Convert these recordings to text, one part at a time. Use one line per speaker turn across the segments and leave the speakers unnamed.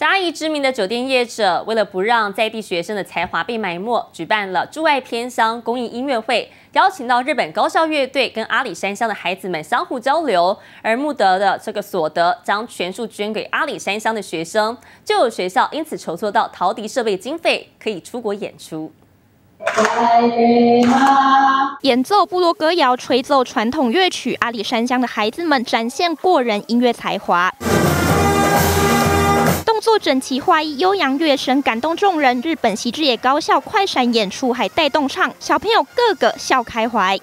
嘉义知名的酒店业者，为了不让在地学生的才华被埋没，举办了驻外偏乡公益音乐会，邀请到日本高校乐队跟阿里山乡的孩子们相互交流，而募得的这个所得将全数捐给阿里山乡的学生，就有学校因此筹措到陶笛设备经费，可以出国演出。
演奏部落歌谣、吹奏传统乐曲，阿里山乡的孩子们展现过人音乐才华。动作整齐划一，悠扬乐声感动众人。日本西之野高校快闪演出还带动唱，小朋友个个笑开怀。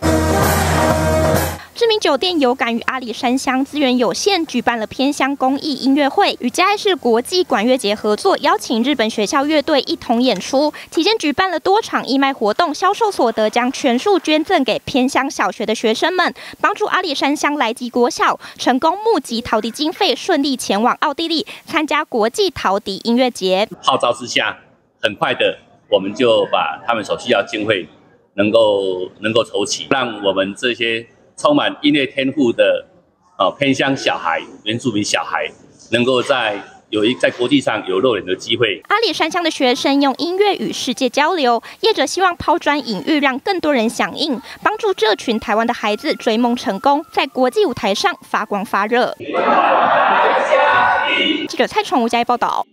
知名酒店有感于阿里山乡资源有限，举办了偏乡公益音乐会，与嘉义市国际管乐节合作，邀请日本学校乐队一同演出。期间举办了多场义卖活动，销售所得将全数捐赠给偏乡小学的学生们，帮助阿里山乡来吉国小成功募集陶笛经费，顺利前往奥地利参加国际陶笛音乐节。
号召之下，很快的我们就把他们所需要经费能够能够筹齐，让我们这些。充满音乐天赋的啊偏乡小孩、原住民小孩，能够在有一在国际上有露脸的机会。
阿里山乡的学生用音乐与世界交流，业者希望抛砖引玉，让更多人响应，帮助这群台湾的孩子追梦成功，在国际舞台上发光发热。记者蔡崇吴嘉义报道。